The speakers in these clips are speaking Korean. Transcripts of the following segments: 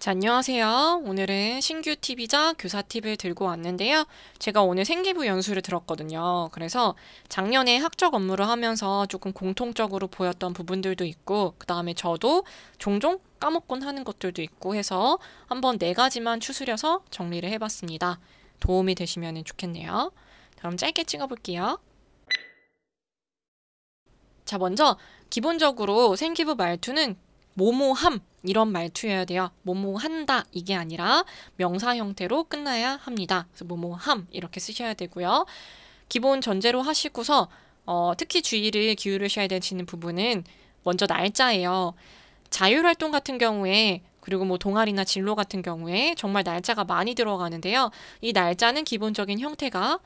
자, 안녕하세요. 오늘은 신규 팁이자 교사 팁을 들고 왔는데요. 제가 오늘 생기부 연수를 들었거든요. 그래서 작년에 학적 업무를 하면서 조금 공통적으로 보였던 부분들도 있고, 그 다음에 저도 종종 까먹곤 하는 것들도 있고 해서 한번 네 가지만 추스려서 정리를 해봤습니다. 도움이 되시면 좋겠네요. 그럼 짧게 찍어볼게요. 자, 먼저 기본적으로 생기부 말투는 모모함 이런 말투여야 돼요. 뭐뭐 한다 이게 아니라 명사 형태로 끝나야 합니다. 그래서 뭐뭐 함 이렇게 쓰셔야 되고요. 기본 전제로 하시고서 어, 특히 주의를 기울이셔야 되시는 부분은 먼저 날짜예요. 자율활동 같은 경우에 그리고 뭐 동아리나 진로 같은 경우에 정말 날짜가 많이 들어가는데요. 이 날짜는 기본적인 형태가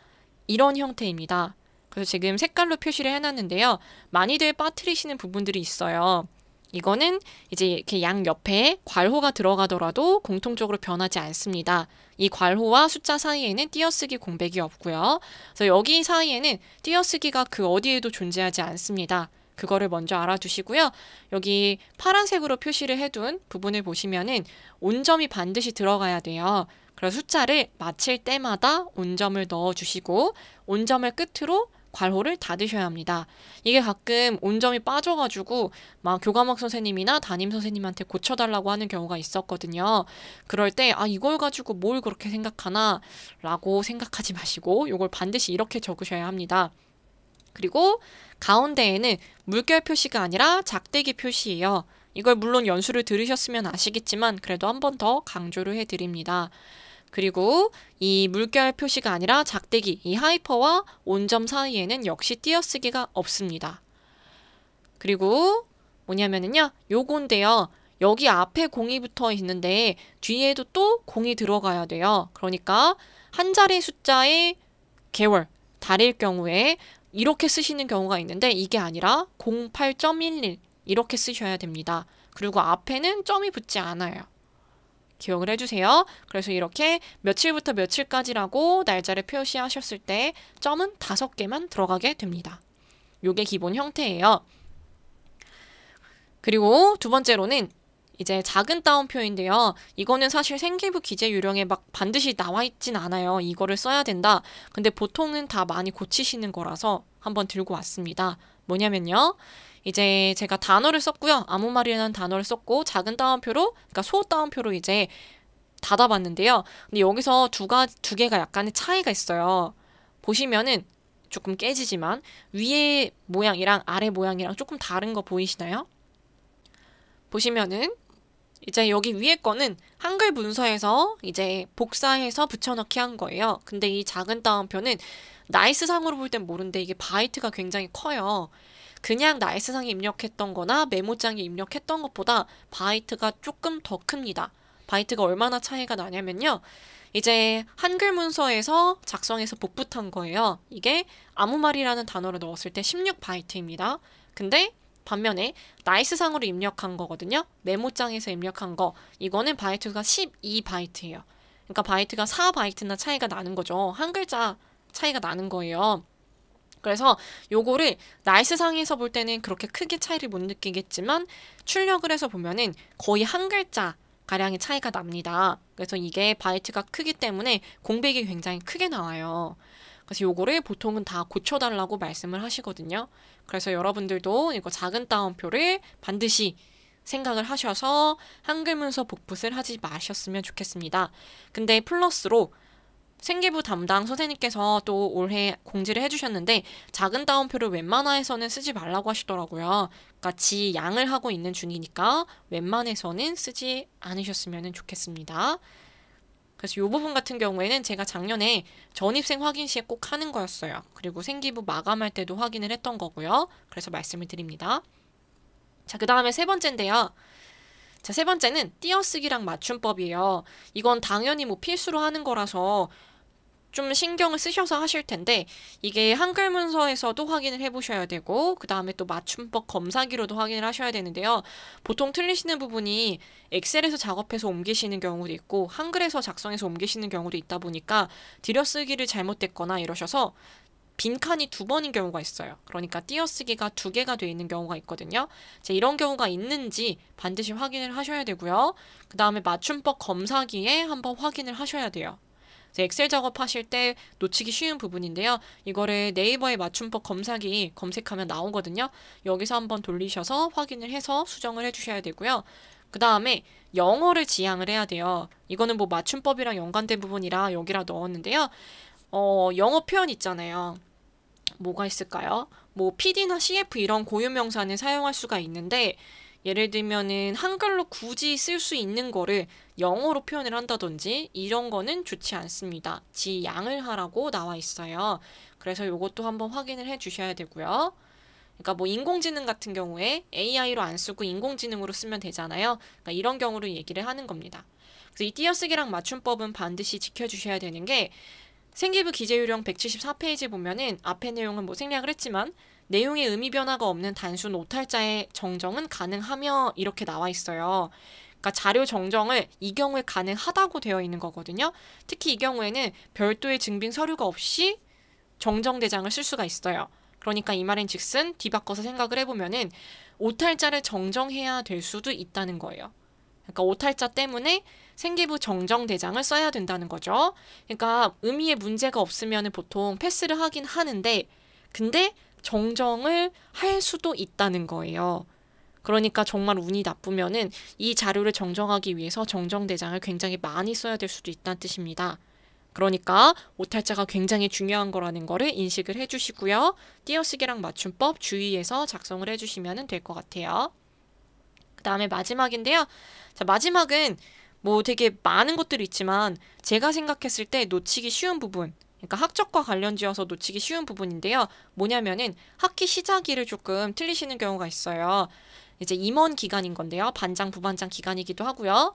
이런 형태입니다. 그래서 지금 색깔로 표시를 해놨는데요. 많이들 빠뜨리시는 부분들이 있어요. 이거는 이제 이렇게 양 옆에 괄호가 들어가더라도 공통적으로 변하지 않습니다. 이 괄호와 숫자 사이에는 띄어쓰기 공백이 없고요. 그래서 여기 사이에는 띄어쓰기가 그 어디에도 존재하지 않습니다. 그거를 먼저 알아두시고요. 여기 파란색으로 표시를 해둔 부분을 보시면은 온점이 반드시 들어가야 돼요. 그래서 숫자를 마칠 때마다 온점을 넣어주시고 온점을 끝으로 괄호를 닫으셔야 합니다. 이게 가끔 온점이 빠져가지고 막 교과목 선생님이나 담임 선생님한테 고쳐달라고 하는 경우가 있었거든요. 그럴 때 아 이걸 가지고 뭘 그렇게 생각하나 라고 생각하지 마시고 이걸 반드시 이렇게 적으셔야 합니다. 그리고 가운데에는 물결 표시가 아니라 작대기 표시예요. 이걸 물론 연수를 들으셨으면 아시겠지만 그래도 한 번 더 강조를 해드립니다. 그리고 이 물결 표시가 아니라 작대기, 이 하이퍼와 온점 사이에는 역시 띄어쓰기가 없습니다. 그리고 뭐냐면은요, 요건데요. 여기 앞에 공이 붙어 있는데 뒤에도 또 공이 들어가야 돼요. 그러니까 한 자리 숫자의 개월, 달일 경우에 이렇게 쓰시는 경우가 있는데 이게 아니라 08.11 이렇게 쓰셔야 됩니다. 그리고 앞에는 점이 붙지 않아요. 기억을 해주세요. 그래서 이렇게 며칠부터 며칠까지라고 날짜를 표시하셨을 때 점은 다섯 개만 들어가게 됩니다. 요게 기본 형태예요. 그리고 두 번째로는 이제 작은 따옴표인데요. 이거는 사실 생기부 기재 유령에 막 반드시 나와 있진 않아요. 이거를 써야 된다. 근데 보통은 다 많이 고치시는 거라서 한번 들고 왔습니다. 뭐냐면요. 이제 제가 단어를 썼고요. 아무 말이라는 단어를 썼고 작은 따옴표로 그러니까 소 따옴표로 이제 닫아봤는데요. 근데 여기서 두가 두 개가 약간의 차이가 있어요. 보시면은 조금 깨지지만 위에 모양이랑 아래 모양이랑 조금 다른 거 보이시나요? 보시면은 이제 여기 위에 거는 한글 문서에서 이제 복사해서 붙여넣기 한 거예요. 근데 이 작은 따옴표는 나이스 상으로 볼 땐 모르는데 이게 바이트가 굉장히 커요. 그냥 나이스상에 입력했던 거나 메모장에 입력했던 것보다 바이트가 조금 더 큽니다. 바이트가 얼마나 차이가 나냐면요. 이제 한글 문서에서 작성해서 복붙한 거예요. 이게 아무 말이라는 단어를 넣었을 때 16바이트입니다. 근데 반면에 나이스상으로 입력한 거거든요. 메모장에서 입력한 거. 이거는 바이트가 12바이트예요. 그러니까 바이트가 4바이트나 차이가 나는 거죠. 한 글자 차이가 나는 거예요. 그래서 요거를 나이스 상에서 볼 때는 그렇게 크게 차이를 못 느끼겠지만 출력을 해서 보면은 거의 한 글자 가량의 차이가 납니다. 그래서 이게 바이트가 크기 때문에 공백이 굉장히 크게 나와요. 그래서 요거를 보통은 다 고쳐달라고 말씀을 하시거든요. 그래서 여러분들도 이거 작은 따옴표를 반드시 생각을 하셔서 한글 문서 복붙을 하지 마셨으면 좋겠습니다. 근데 플러스로 생기부 담당 선생님께서 또 올해 공지를 해주셨는데 작은 따옴표를 웬만해서는 쓰지 말라고 하시더라고요. 그러니까 지 양을 하고 있는 중이니까 웬만해서는 쓰지 않으셨으면 좋겠습니다. 그래서 이 부분 같은 경우에는 제가 작년에 전입생 확인 시에 꼭 하는 거였어요. 그리고 생기부 마감할 때도 확인을 했던 거고요. 그래서 말씀을 드립니다. 자, 그 다음에 세 번째인데요. 자, 세 번째는 띄어쓰기랑 맞춤법이에요. 이건 당연히 뭐 필수로 하는 거라서 좀 신경을 쓰셔서 하실 텐데 이게 한글 문서에서도 확인을 해보셔야 되고 그 다음에 또 맞춤법 검사기로도 확인을 하셔야 되는데요. 보통 틀리시는 부분이 엑셀에서 작업해서 옮기시는 경우도 있고 한글에서 작성해서 옮기시는 경우도 있다 보니까 들여쓰기를 잘못됐거나 이러셔서 빈칸이 두 번인 경우가 있어요. 그러니까 띄어쓰기가 두 개가 돼 있는 경우가 있거든요. 자, 이런 경우가 있는지 반드시 확인을 하셔야 되고요. 그 다음에 맞춤법 검사기에 한번 확인을 하셔야 돼요. 엑셀 작업하실 때 놓치기 쉬운 부분인데요. 이거를 네이버의 맞춤법 검사기 검색하면 나오거든요. 여기서 한번 돌리셔서 확인을 해서 수정을 해주셔야 되고요. 그 다음에 영어를 지향을 해야 돼요. 이거는 뭐 맞춤법이랑 연관된 부분이라 여기라 넣었는데요. 어, 영어 표현 있잖아요. 뭐가 있을까요? 뭐 PD나 CF 이런 고유명사는 사용할 수가 있는데 예를 들면은 한글로 굳이 쓸 수 있는 거를 영어로 표현을 한다든지 이런 거는 좋지 않습니다. 지양을 하라고 나와 있어요. 그래서 이것도 한번 확인을 해 주셔야 되고요. 그러니까 뭐 인공지능 같은 경우에 AI로 안 쓰고 인공지능으로 쓰면 되잖아요. 그러니까 이런 경우를 얘기를 하는 겁니다. 그래서 이 띄어쓰기랑 맞춤법은 반드시 지켜주셔야 되는 게 생기부 기재유령 174페이지 보면은 앞에 내용은 뭐 생략을 했지만 내용의 의미 변화가 없는 단순 오탈자의 정정은 가능하며 이렇게 나와 있어요. 그러니까 자료 정정을 이 경우에 가능하다고 되어 있는 거거든요. 특히 이 경우에는 별도의 증빙 서류가 없이 정정 대장을 쓸 수가 있어요. 그러니까 이 말인 즉슨 뒤바꿔서 생각을 해보면은 오탈자를 정정해야 될 수도 있다는 거예요. 그러니까 오탈자 때문에 생기부 정정 대장을 써야 된다는 거죠. 그러니까 의미에 문제가 없으면 보통 패스를 하긴 하는데 근데 정정을 할 수도 있다는 거예요. 그러니까 정말 운이 나쁘면은 이 자료를 정정하기 위해서 정정 대장을 굉장히 많이 써야 될 수도 있다는 뜻입니다. 그러니까 오탈자가 굉장히 중요한 거라는 거를 인식을 해주시고요. 띄어쓰기랑 맞춤법 주의해서 작성을 해주시면 될 것 같아요. 그 다음에 마지막인데요. 자, 마지막은 뭐 되게 많은 것들이 있지만 제가 생각했을 때 놓치기 쉬운 부분 그러니까 학적과 관련지어서 놓치기 쉬운 부분인데요. 뭐냐면은 학기 시작일을 조금 틀리시는 경우가 있어요. 이제 임원 기간인 건데요. 반장, 부반장 기간이기도 하고요.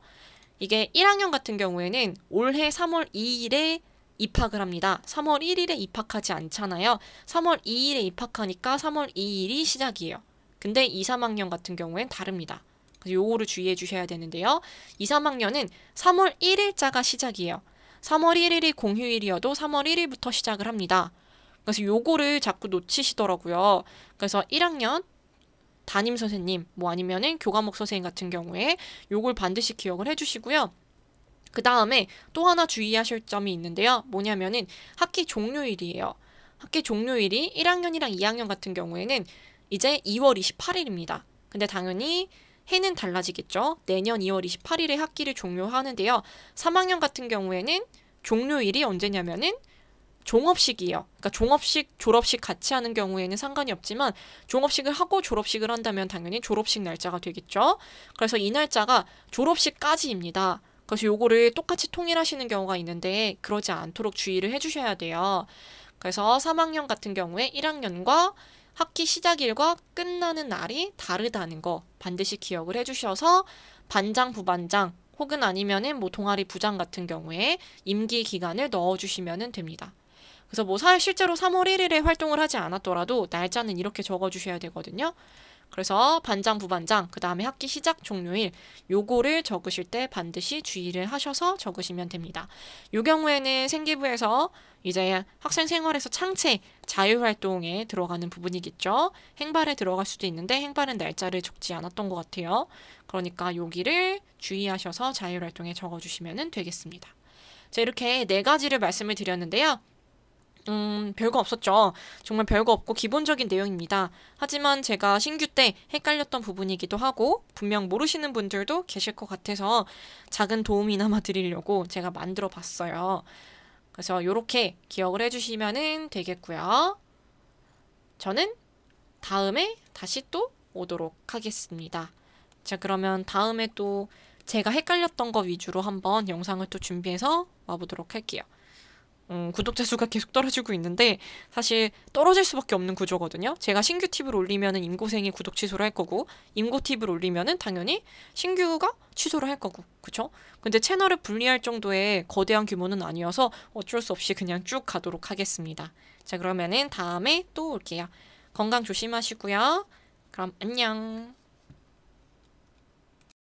이게 1학년 같은 경우에는 올해 3월 2일에 입학을 합니다. 3월 1일에 입학하지 않잖아요. 3월 2일에 입학하니까 3월 2일이 시작이에요. 근데 2, 3학년 같은 경우엔 다릅니다. 요거를 주의해 주셔야 되는데요. 2, 3학년은 3월 1일자가 시작이에요. 3월 1일이 공휴일이어도 3월 1일부터 시작을 합니다. 그래서 요거를 자꾸 놓치시더라고요. 그래서 1학년 담임 선생님, 뭐 아니면은 교과목 선생님 같은 경우에 요걸 반드시 기억을 해주시고요. 그 다음에 또 하나 주의하실 점이 있는데요. 뭐냐면은 학기 종료일이에요. 학기 종료일이 1학년이랑 2학년 같은 경우에는 이제 2월 28일입니다. 근데 당연히 해는 달라지겠죠. 내년 2월 28일에 학기를 종료하는데요. 3학년 같은 경우에는 종료일이 언제냐면은 종업식이에요. 그러니까 종업식, 졸업식 같이 하는 경우에는 상관이 없지만 종업식을 하고 졸업식을 한다면 당연히 졸업식 날짜가 되겠죠. 그래서 이 날짜가 졸업식까지입니다. 그래서 요거를 똑같이 통일하시는 경우가 있는데 그러지 않도록 주의를 해주셔야 돼요. 그래서 3학년 같은 경우에 1학년과 학기 시작일과 끝나는 날이 다르다는 거 반드시 기억을 해주셔서 반장, 부반장 혹은 아니면은 뭐 동아리 부장 같은 경우에 임기 기간을 넣어주시면 됩니다. 그래서 뭐 실제로 3월 1일에 활동을 하지 않았더라도 날짜는 이렇게 적어주셔야 되거든요. 그래서 반장, 부반장, 그 다음에 학기 시작 종료일 요거를 적으실 때 반드시 주의를 하셔서 적으시면 됩니다. 요 경우에는 생기부에서 이제 학생 생활에서 창체, 자유활동에 들어가는 부분이겠죠. 행발에 들어갈 수도 있는데 행발은 날짜를 적지 않았던 것 같아요. 그러니까 여기를 주의하셔서 자유활동에 적어주시면 되겠습니다. 자, 이렇게 네 가지를 말씀을 드렸는데요. 음, 별거 없었죠. 정말 별거 없고 기본적인 내용입니다. 하지만 제가 신규 때 헷갈렸던 부분이기도 하고 분명 모르시는 분들도 계실 것 같아서 작은 도움이나마 드리려고 제가 만들어 봤어요. 그래서 이렇게 기억을 해주시면 되겠고요. 저는 다음에 다시 또 오도록 하겠습니다. 자, 그러면 다음에 또 제가 헷갈렸던 거 위주로 한번 영상을 또 준비해서 와보도록 할게요. 음, 구독자 수가 계속 떨어지고 있는데 사실 떨어질 수밖에 없는 구조거든요. 제가 신규 팁을 올리면은 임고생이 구독 취소를 할 거고 임고 팁을 올리면은 당연히 신규가 취소를 할 거고 그쵸? 근데 채널을 분리할 정도의 거대한 규모는 아니어서 어쩔 수 없이 그냥 쭉 가도록 하겠습니다. 자 그러면은 다음에 또 올게요. 건강 조심하시고요. 그럼 안녕.